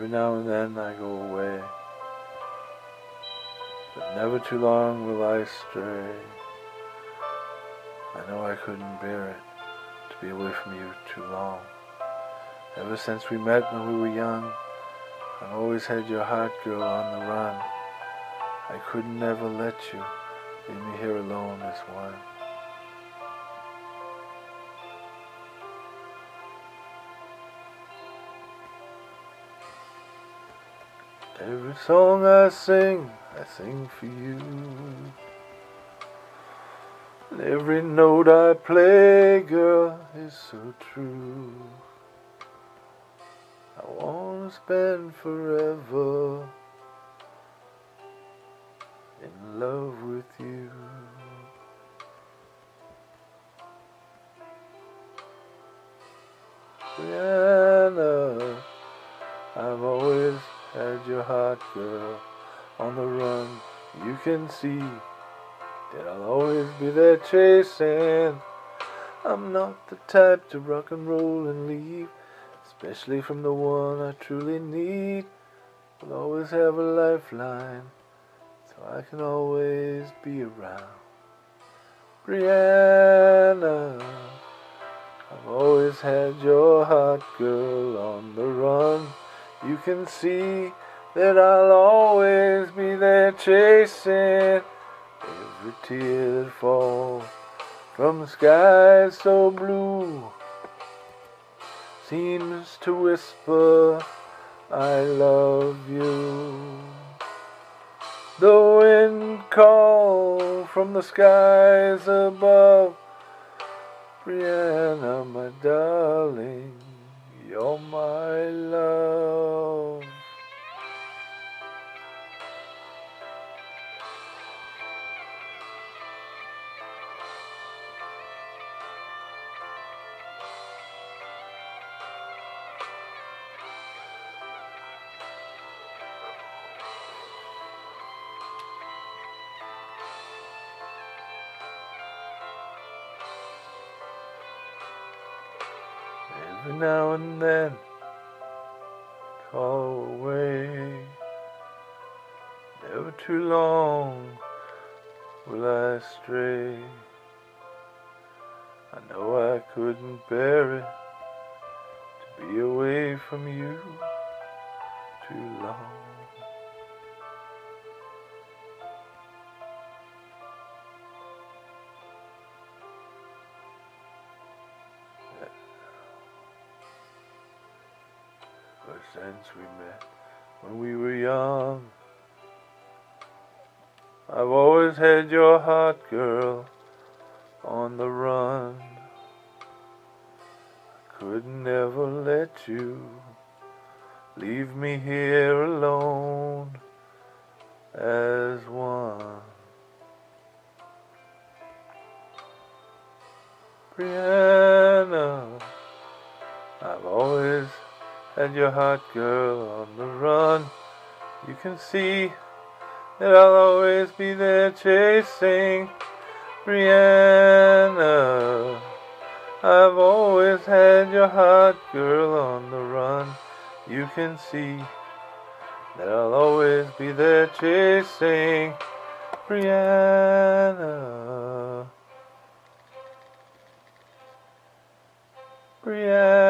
Every now and then I go away, but never too long will I stray. I know I couldn't bear it to be away from you too long. Ever since we met when we were young, I've always had your heart, girl, on the run. I could never let you leave me here alone as one. Every song I sing, I sing for you. And every note I play, girl, is so true. I wanna spend forever in love with you. Brianna, had your heart, girl, on the run. You can see that I'll always be there chasing. I'm not the type to rock and roll and leave, especially from the one I truly need. I'll always have a lifeline, so I can always be around. Brianna, I've always had your heart, girl, on the run. You can see that I'll always be there chasing every tear that falls from the sky so blue. Seems to whisper, I love you. The wind call from the skies above. Brianna, my darling, you're my love. Every now and then, call away. Never too long will I stray. I know I couldn't bear it to be away from you too long. Ever since we met when we were young, I've always had your heart, girl, on the run. I could never let you leave me here alone as one. Brianna, had your heart, girl, on the run. You can see that I'll always be there chasing Brianna. I've always had your heart, girl, on the run. You can see that I'll always be there chasing Brianna. Brianna.